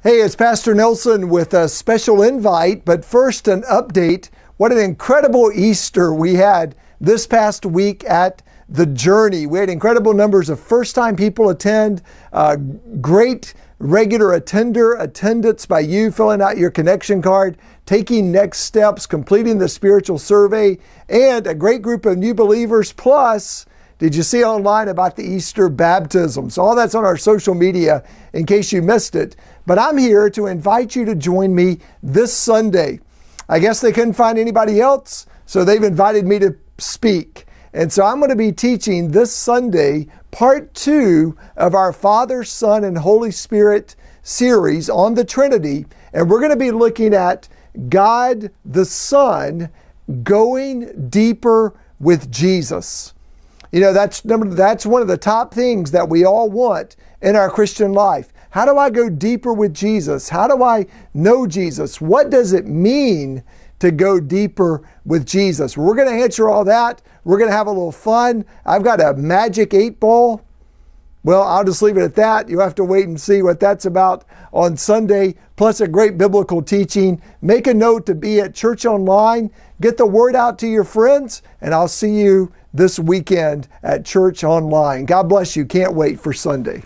Hey, it's Pastor Nelson with a special invite, but first an update. What an incredible Easter we had this past week at the Journey. We had incredible numbers of first time people attend, uh, great regular attender attendance by you filling out your connection card, taking next steps, completing the spiritual survey, and a great group of new believers. Plus, did you see online about the Easter baptism? So all that's on our social media in case you missed it. But I'm here to invite you to join me this Sunday. I guess they couldn't find anybody else, so they've invited me to speak. And so I'm going to be teaching this Sunday part two of our Father, Son, and Holy Spirit series on the Trinity. And we're going to be looking at God the Son going deeper with Jesus. You know, that's number that's one of the top things that we all want in our Christian life. How do I go deeper with Jesus? How do I know Jesus? What does it mean to go deeper with Jesus? We're going to answer all that. We're going to have a little fun. I've got a magic eight ball. Well, I'll just leave it at that. You have to wait and see what that's about on Sunday, plus a great biblical teaching. Make a note to be at church online. Get the word out to your friends, and I'll see you this weekend at church online. God bless you. Can't wait for Sunday.